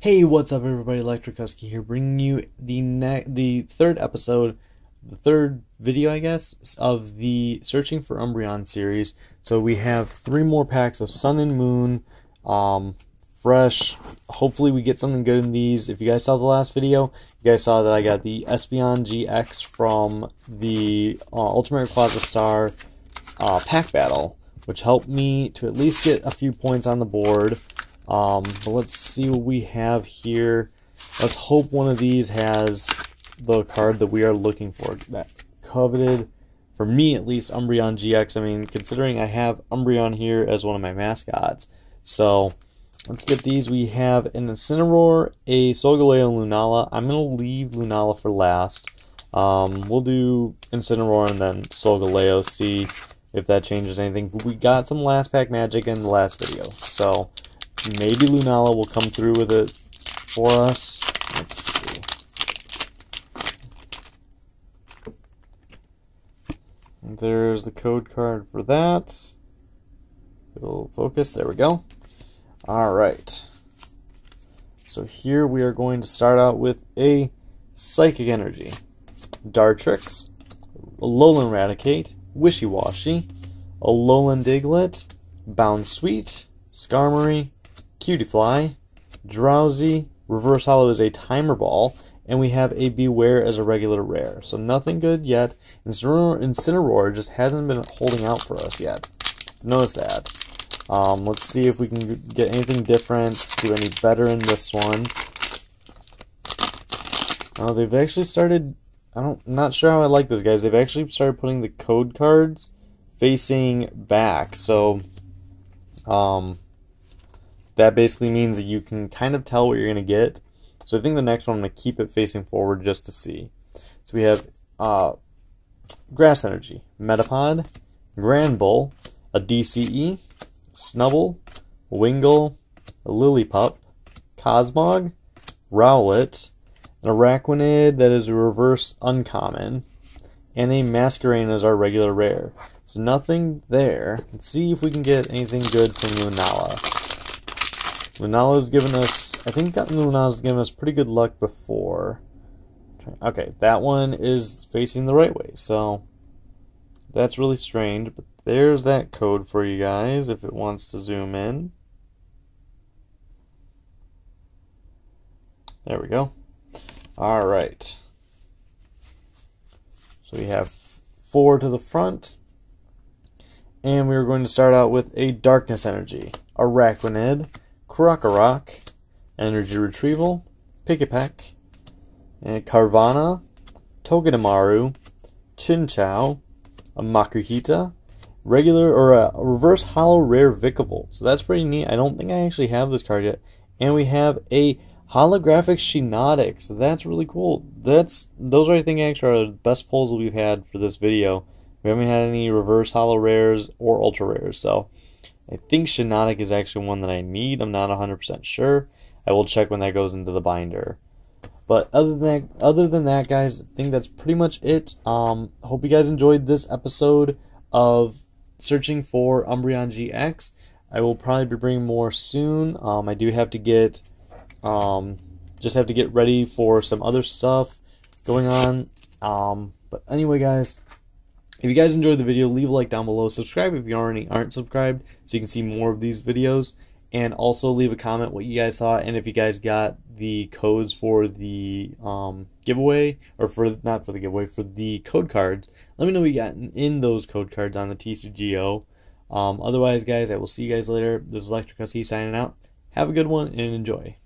Hey, what's up, everybody? Electric here, bringing you the ne- the third episode, the third video, I guess, of the Searching for Umbreon series. So we have three more packs of Sun and Moon, um, fresh. Hopefully, we get something good in these. If you guys saw the last video, you guys saw that I got the Espeon GX from the uh, Ultimate Plaza Star uh, pack battle, which helped me to at least get a few points on the board. Um, but let's see what we have here. Let's hope one of these has the card that we are looking for. That coveted, for me at least, Umbreon GX. I mean, considering I have Umbreon here as one of my mascots. So, let's get these. We have an Incineroar, a Solgaleo, Lunala. I'm going to leave Lunala for last. Um, we'll do Incineroar and then Solgaleo, see if that changes anything. But we got some last pack magic in the last video. So, Maybe Lunala will come through with it for us. Let's see. There's the code card for that. It'll focus. There we go. All right. So here we are going to start out with a Psychic Energy, Dartrix, Alolan Raticate, Wishiwashi, Alolan Diglett, Bounsweet, Skarmory, Cutiefly, Drowzee, Reverse Holo is a Timer Ball, and we have a Bewear as a regular rare. So nothing good yet. Incineroar, Incineroar just hasn't been holding out for us yet. Notice that. Um, let's see if we can get anything different, do any better in this one. Oh, they've actually started. I don't, I'm not sure how I like this, guys. They've actually started putting the code cards facing back. So, um, that basically means that you can kind of tell what you're going to get. So I think the next one I'm going to keep it facing forward just to see. So we have uh, Grass Energy, Metapod, Granbull, a DCE, Snubbull, Wingull, a Lillipup, Cosmog, Rowlet, an Araquanid that is a reverse uncommon, and a Masquerain as our regular rare. So nothing there. Let's see if we can get anything good from Lunala. Lunala's given us, I think Lunala's given us pretty good luck before. Okay, that one is facing the right way, so that's really strange, but there's that code for you guys if it wants to zoom in. There we go. All right. So we have four to the front. And we are going to start out with a Darkness Energy, Araquanid, Krokorok, Energy Retrieval, Pikipek, and Carvanha, Togedemaru, Chinchou, a Makuhita, regular or a reverse holo rare Vikavolt. So that's pretty neat. I don't think I actually have this card yet. And we have a holographic Shiinotic. So that's really cool. That's those are I think actually are the best pulls we've had for this video. We haven't had any reverse holo rares or ultra rares. So I think Shiinotic is actually one that I need. I'm not 100% sure. I will check when that goes into the binder. But other than that, other than that, guys, I think that's pretty much it. Um, hope you guys enjoyed this episode of searching for Umbreon GX. I will probably be bringing more soon. Um, I do have to get, um, just have to get ready for some other stuff going on. Um, but anyway, guys, if you guys enjoyed the video, leave a like down below. Subscribe if you already aren't subscribed so you can see more of these videos. And also leave a comment what you guys thought and if you guys got the codes for the um, giveaway, or for not for the giveaway, for the code cards. Let me know what you got in those code cards on the TCGO. Um, otherwise, guys, I will see you guys later. This is Electric Husky signing out. Have a good one and enjoy.